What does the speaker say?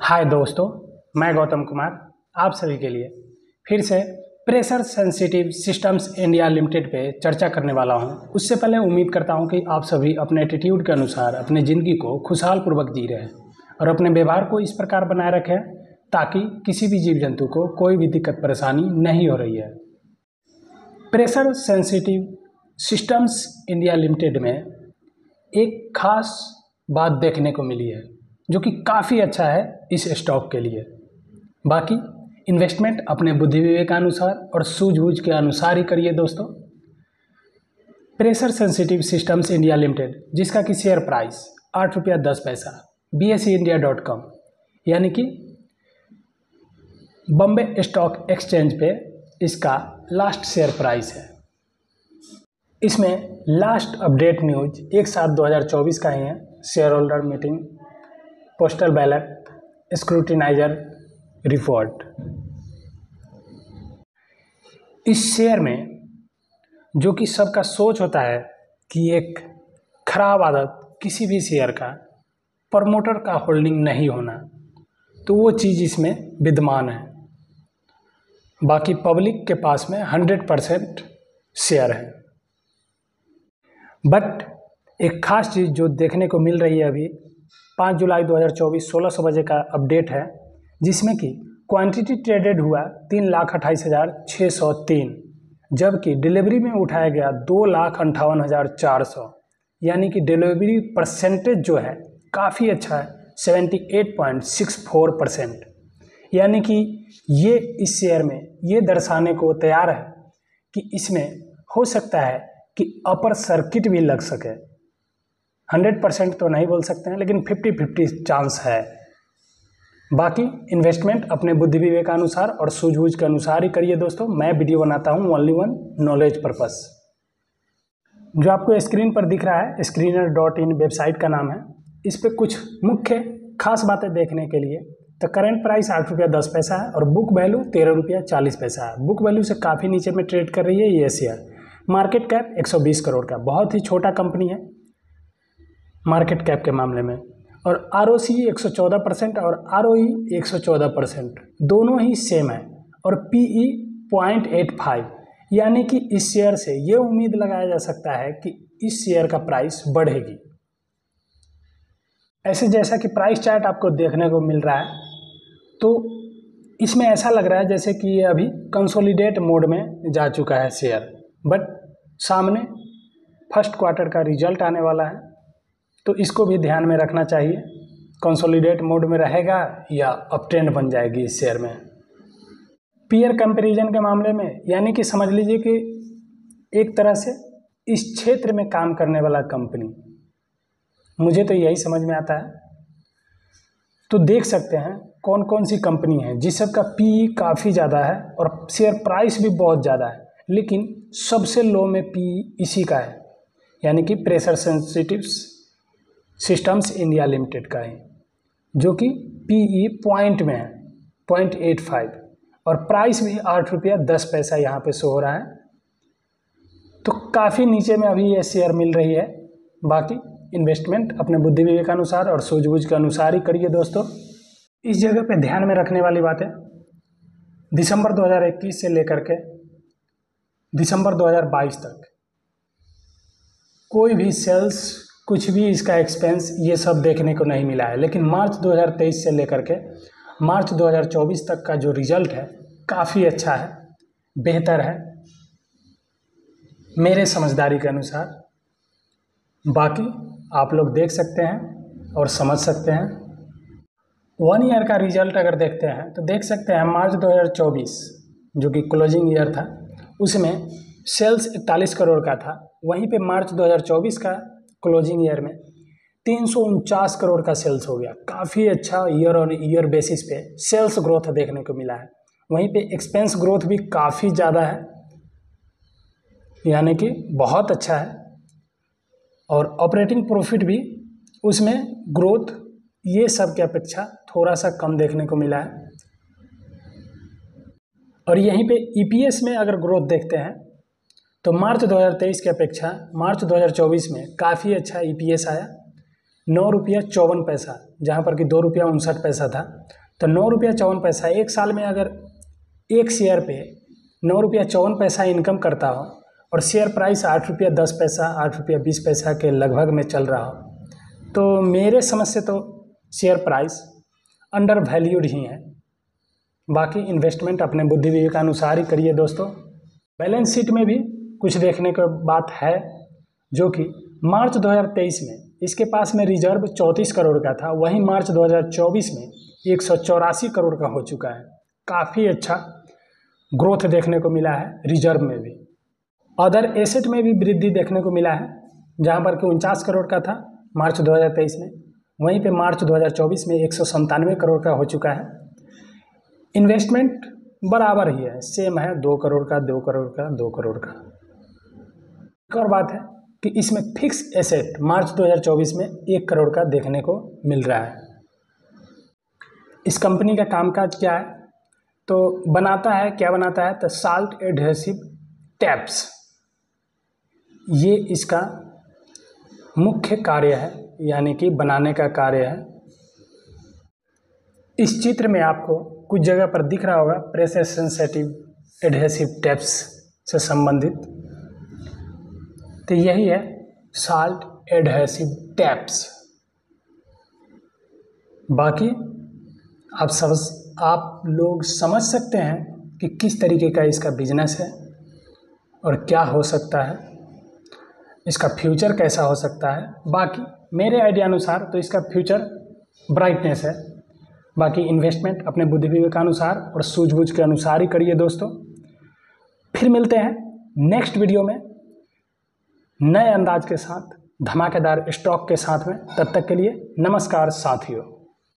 हाय दोस्तों, मैं गौतम कुमार, आप सभी के लिए फिर से pressure sensitive systems India limited पे चर्चा करने वाला हूँ। उससे पहले उम्मीद करता हूँ कि आप सभी अपने एटीट्यूड के अनुसार अपनी ज़िंदगी को खुशहाल पूर्वक जी रहे हैं और अपने व्यवहार को इस प्रकार बनाए रखें ताकि किसी भी जीव जंतु को कोई भी दिक्कत, परेशानी नहीं हो रही है। Pressure sensitive systems India limited में एक खास बात देखने को मिली है। जो कि काफ़ी अच्छा है इस स्टॉक के लिए। बाकी इन्वेस्टमेंट अपने बुद्धि विवेकानुसार और सूझबूझ के अनुसार ही करिए दोस्तों। Pressure sensitive systems India limited जिसका कि शेयर प्राइस आठ रुपया दस पैसा B S India dot com यानी कि बम्बे स्टॉक एक्सचेंज पे इसका लास्ट शेयर प्राइस है। इसमें लास्ट अपडेट न्यूज़ एक सात दो हज़ार चौबीस का ही है। Share holder meeting postal ballot scrutinizer report इस शेयर में, जो कि सबका सोच होता है कि एक खराब आदत किसी भी शेयर का प्रमोटर का होल्डिंग नहीं होना तो वो चीज़ इसमें विद्यमान है। बाकी पब्लिक के पास में हंड्रेड परसेंट शेयर है। बट एक ख़ास चीज़ जो देखने को मिल रही है अभी पाँच जुलाई 2024 सोलह सौ बजे का अपडेट है, जिसमें कि क्वांटिटी ट्रेडेड हुआ तीन लाख अट्ठाईस हज़ार छः सौ तीन, जबकि डिलीवरी में उठाया गया दो लाख अंठावन हज़ार चार सौ। यानी कि डिलीवरी परसेंटेज जो है, काफ़ी अच्छा है, seventy eight point six four percent. यानी कि ये इस शेयर में ये दर्शाने को तैयार है कि इसमें हो सकता है कि अपर सर्किट भी लग सके। हंड्रेड परसेंट तो नहीं बोल सकते हैं, लेकिन फिफ्टी फिफ्टी चांस है। बाकी इन्वेस्टमेंट अपने बुद्धि विवेकानुसार और सूझबूझ के अनुसार ही करिए दोस्तों। मैं वीडियो बनाता हूँ ओनली वन नॉलेज पर्पस जो आपको स्क्रीन पर दिख रहा है स्क्रीनर डॉट इन वेबसाइट का नाम है। इस पर कुछ मुख्य खास बातें देखने के लिए तो करेंट प्राइस आठ रुपया दस पैसा है और बुक वैल्यू तेरह रुपया चालीस पैसा है। बुक वैल्यू से काफ़ी नीचे में ट्रेड कर रही है ये शेयर मार्केट कैप 120 करोड़ का, बहुत ही छोटा कंपनी है। मार्केट कैप के मामले में। और आर ओ सी एक सौ चौदह परसेंट और आर ओ ई एक सौ चौदह परसेंट, दोनों ही सेम है। और P E point eight five यानी कि इस शेयर से ये उम्मीद लगाया जा सकता है कि इस शेयर का प्राइस बढ़ेगी। ऐसे जैसा कि प्राइस चार्ट आपको देखने को मिल रहा है तो इसमें ऐसा लग रहा है जैसे कि ये अभी कंसोलिडेट मोड में जा चुका है शेयर बट सामने फ़र्स्ट क्वार्टर का रिज़ल्ट आने वाला है। तो इसको भी ध्यान में रखना चाहिए। कंसोलिडेट मोड में रहेगा या अपट्रेंड बन जाएगी इस शेयर में। पीयर कंपैरिजन के मामले में यानी कि समझ लीजिए कि एक तरह से इस क्षेत्र में काम करने वाला कंपनी मुझे तो यही समझ में आता है। तो देख सकते हैं कौन कौन सी कंपनी है, जिस सब का पी काफ़ी ज़्यादा है और शेयर प्राइस भी बहुत ज़्यादा है, लेकिन सबसे लो में पी इसी का है। यानी कि pressure sensitives systems India limited का है, जो कि पीई पॉइंट में है पॉइंट एट फाइव और प्राइस भी आठ रुपया दस पैसा यहाँ पे शो हो रहा है। तो काफ़ी नीचे में अभी ये शेयर मिल रही है। बाकी इन्वेस्टमेंट अपने बुद्धि विवेक अनुसार और सूझबूझ के अनुसार ही करिए दोस्तों। इस जगह पे ध्यान में रखने वाली बात है, दिसंबर 2021 से लेकर के दिसंबर 2022 तक कोई भी सेल्स कुछ भी इसका एक्सपेंस ये सब देखने को नहीं मिला है। लेकिन मार्च 2023 से लेकर के मार्च 2024 तक का जो रिज़ल्ट है, काफ़ी अच्छा है, बेहतर है, मेरे समझदारी के अनुसार। बाकी आप लोग देख सकते हैं और समझ सकते हैं। वन ईयर का रिज़ल्ट अगर देखते हैं तो देख सकते हैं मार्च 2024 जो कि क्लोजिंग ईयर था, उसमें सेल्स इकतालीस करोड़ का था। वहीं पे मार्च 2024 का क्लोजिंग ईयर में, तीन सौ उनचास करोड़ का सेल्स हो गया। काफ़ी अच्छा ईयर ऑन ईयर बेसिस पे सेल्स ग्रोथ देखने को मिला है। वहीं पे एक्सपेंस ग्रोथ भी काफ़ी ज़्यादा है, यानी कि बहुत अच्छा है। और ऑपरेटिंग प्रॉफिट भी, उसमें ग्रोथ ये सब की अपेक्षा थोड़ा सा कम देखने को मिला है। और यहीं पे ईपीएस में अगर ग्रोथ देखते हैं तो मार्च 2023 की अपेक्षा मार्च 2024 में काफ़ी अच्छा ईपीएस आया। नौ रुपया चौवन पैसा, जहाँ पर कि दो रुपया उनसठ पैसा था। तो नौ रुपया चौवन पैसा एक साल में अगर एक शेयर पे नौ रुपया चौवन पैसा इनकम करता हो और शेयर प्राइस आठ रुपया दस पैसा, आठ रुपया बीस पैसा के लगभग में चल रहा हो तो मेरे समझ से तो शेयर प्राइस अंडर वैल्यूड ही है। बाकी इन्वेस्टमेंट अपने बुद्धि विवेक अनुसार ही करिए दोस्तों। बैलेंस शीट में भी कुछ देखने का बात है, जो कि मार्च 2023 में, इसके पास में रिज़र्व चौंतीस करोड़ का था, वहीं मार्च 2024 में एक सौ चौरासी करोड़ का हो चुका है। काफ़ी अच्छा ग्रोथ देखने को मिला है रिज़र्व में भी। अदर एसेट में भी वृद्धि देखने को मिला है, जहाँ पर कि उनचास करोड़ का था मार्च 2023 में, वहीं पे मार्च 2024 में एक करोड़ का हो चुका है। इन्वेस्टमेंट बराबर ही है, सेम है, दो करोड़ का, दो करोड़ का, दो करोड़ का। एक और बात है कि इसमें फिक्स एसेट मार्च 2024 में एक करोड़ का देखने को मिल रहा है। इस कंपनी का कामकाज क्या है? तो बनाता है, क्या बनाता है? तो साल्ट एडहेसिव टैप्स ये इसका मुख्य कार्य है, यानी कि बनाने का कार्य है। इस चित्र में आपको कुछ जगह पर दिख रहा होगा, प्रेशर सेंसेटिव एडहेसिव टैप्स से संबंधित। तो यही है साल्ट एडहेसिव टैप्स बाकी आप समझ, आप लोग समझ सकते हैं कि किस तरीके का इसका बिज़नेस है और क्या हो सकता है, इसका फ्यूचर कैसा हो सकता है। बाकी मेरे आइडिया अनुसार तो इसका फ्यूचर ब्राइटनेस है। बाकी इन्वेस्टमेंट अपने बुद्धि विवेकानुसार और सूझबूझ के अनुसार ही करिए दोस्तों। फिर मिलते हैं नेक्स्ट वीडियो में। नए अंदाज के साथ, धमाकेदार स्टॉक के साथ में, तब तक के लिए नमस्कार साथियों।